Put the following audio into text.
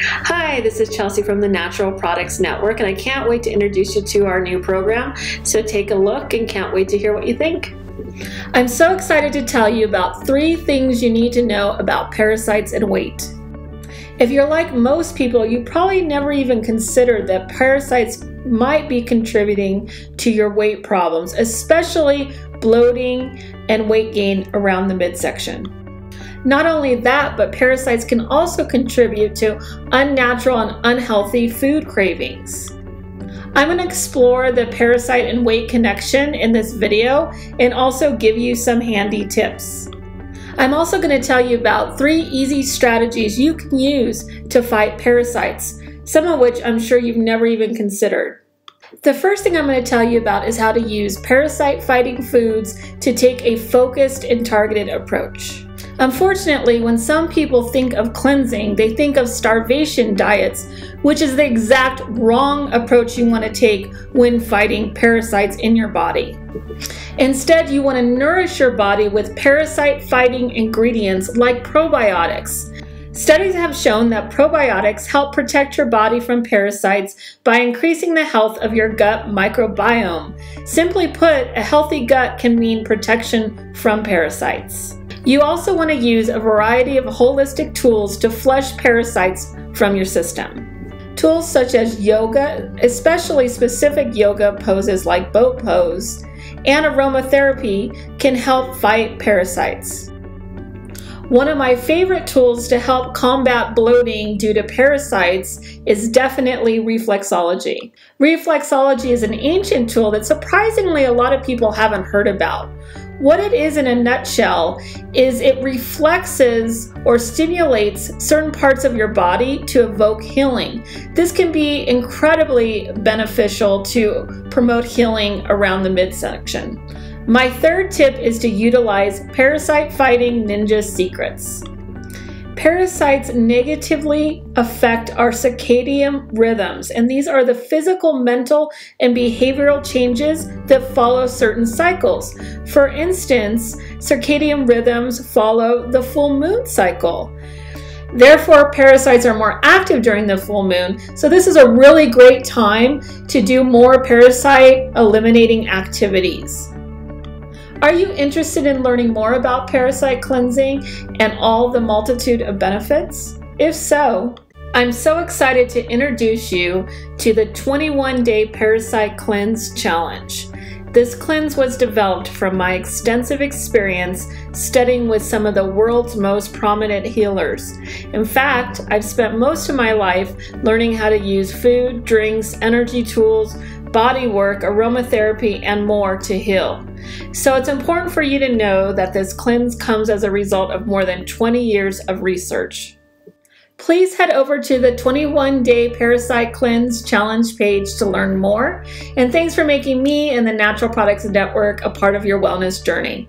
Hi, this is Chelsea from the Natural Products Network, and I can't wait to introduce you to our new program. So take a look and can't wait to hear what you think. I'm so excited to tell you about three things you need to know about parasites and weight. If you're like most people, you probably never even considered that parasites might be contributing to your weight problems, especially bloating and weight gain around the midsection. Not only that, but parasites can also contribute to unnatural and unhealthy food cravings. I'm going to explore the parasite and weight connection in this video and also give you some handy tips. I'm also going to tell you about three easy strategies you can use to fight parasites, some of which I'm sure you've never even considered. The first thing I'm going to tell you about is how to use parasite fighting foods to take a focused and targeted approach. Unfortunately, when some people think of cleansing, they think of starvation diets, which is the exact wrong approach you want to take when fighting parasites in your body. Instead, you want to nourish your body with parasite fighting ingredients like probiotics. Studies have shown that probiotics help protect your body from parasites by increasing the health of your gut microbiome. Simply put, a healthy gut can mean protection from parasites. You also want to use a variety of holistic tools to flush parasites from your system. Tools such as yoga, especially specific yoga poses like boat pose, and aromatherapy can help fight parasites. One of my favorite tools to help combat bloating due to parasites is definitely reflexology. Reflexology is an ancient tool that surprisingly a lot of people haven't heard about. What it is in a nutshell is it reflexes or stimulates certain parts of your body to evoke healing. This can be incredibly beneficial to promote healing around the midsection. My third tip is to utilize parasite fighting ninja secrets. Parasites negatively affect our circadian rhythms, and these are the physical, mental, and behavioral changes that follow certain cycles. For instance, circadian rhythms follow the full moon cycle. Therefore, parasites are more active during the full moon, so this is a really great time to do more parasite eliminating activities. Are you interested in learning more about parasite cleansing and all the multitude of benefits? If so, I'm so excited to introduce you to the 21 Day Parasite Cleanse Challenge. This cleanse was developed from my extensive experience studying with some of the world's most prominent healers. In fact, I've spent most of my life learning how to use food, drinks, energy tools, body work, aromatherapy, and more to heal. So it's important for you to know that this cleanse comes as a result of more than 20 years of research. Please head over to the 21 Day Parasite Cleanse Challenge page to learn more. And thanks for making me and the Natural Products Network a part of your wellness journey.